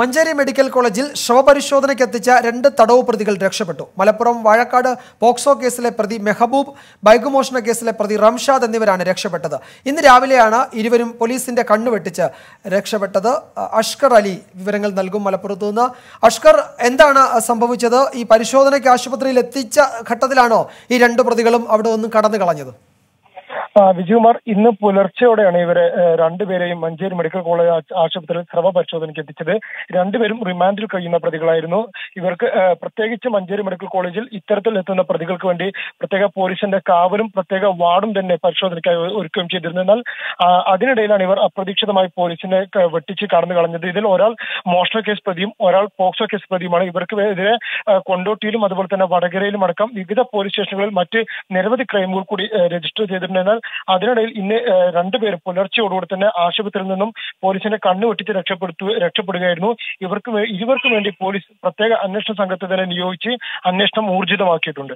Manjeri medical കോളേജിൽ ശവപരിശോധനയ്ക്ക് എത്തിച്ച രണ്ട് തടവ് പ്രതികൾ രക്ഷപ്പെട്ടു. മലപ്പുറം വാഴക്കാട് പോക്സോ കേസിലെ പ്രതി മെഹബൂബ് ബൈക്ക് മോഷണ കേസിലെ പ്രതി റംഷാദ് എന്നിവരാണ് രക്ഷപ്പെട്ടത്. ഇന്ന് രാവിലെയാണ് ഇരുവരും പോലീസിന്റെ കണ്ണുവെട്ടിച്ച് രക്ഷപ്പെട്ടത്. അഷ്കർ അലി വിവരങ്ങൾ നൽകും മലപ്പുറത്തു നിന്ന്. അഷ്കർ എന്താണ് സംഭവിച്ചത്? ഈ പരിശോധനയ്ക്ക് ആശുപത്രിയിൽ എത്തിച്ച ഘട്ടത്തിലാണോ ഈ രണ്ട് പ്രതികളും അവിടെ ഒന്നും കടന്നു കളഞ്ഞത് വിജയകുമാർ ഇന്ന് പുലർച്ചെയോടെയാണ് ഇവരെ രണ്ടുപേരെയും മഞ്ചേരി മെഡിക്കൽ കോളേജ് ആശുപത്രിയിൽ സ്രവ പരിശോധനയ്ക്ക് എത്തിച്ചത്. രണ്ടുപേരും റിമാൻഡിൽ കഴിയുന്ന പ്രതികളായിരുന്നു. ഇവർക്ക് പ്രത്യേകിച്ച് മഞ്ചേരി മെഡിക്കൽ കോളേജിൽ ഇത്തരത്തിൽ എത്തുന്ന പ്രതികൾക്ക് വേണ്ടി പ്രത്യേക പോലീസിന്റെ കാവലും പ്രത്യേക വാർഡും തന്നെ പരിശോധനയ്ക്കായി ഒരുക്കുകയും ചെയ്തിരുന്നു. എന്നാൽ അതിനിടയിലാണ് ഇവർ അപ്രതീക്ഷിതമായി പോലീസിനെ വെട്ടിച്ച് കടന്നു കളഞ്ഞത്. ഇതിൽ ഒരാൾ മോഷണ കേസ് പ്രതിയും ഒരാൾ പോക്സോ കേസ് പ്രതിയുമാണ്. ഇവർക്ക് എതിരെ കൊണ്ടോട്ടിയിലും അതുപോലെ തന്നെ വടകരയിലും അടക്കം വിവിധ പോലീസ് സ്റ്റേഷനുകളിൽ മറ്റ് നിരവധി ക്രൈമുകൾ കൂടി രജിസ്റ്റർ ചെയ്തിട്ടുണ്ട്. എന്നാൽ അതിനിടയിൽ ഇന്ന് രണ്ടുപേരും പുലർച്ചയോടുകൂടി തന്നെ ആശുപത്രിയിൽ നിന്നും പോലീസിന്റെ കണ്ണു വെട്ടിച്ച് രക്ഷപ്പെടുത്തു രക്ഷപ്പെടുകയായിരുന്നു. ഇവർക്ക് ഇരുവർക്കും വേണ്ടി പോലീസ് പ്രത്യേക അന്വേഷണ സംഘത്തെ തന്നെ നിയോഗിച്ച് അന്വേഷണം ഊർജിതമാക്കിയിട്ടുണ്ട്.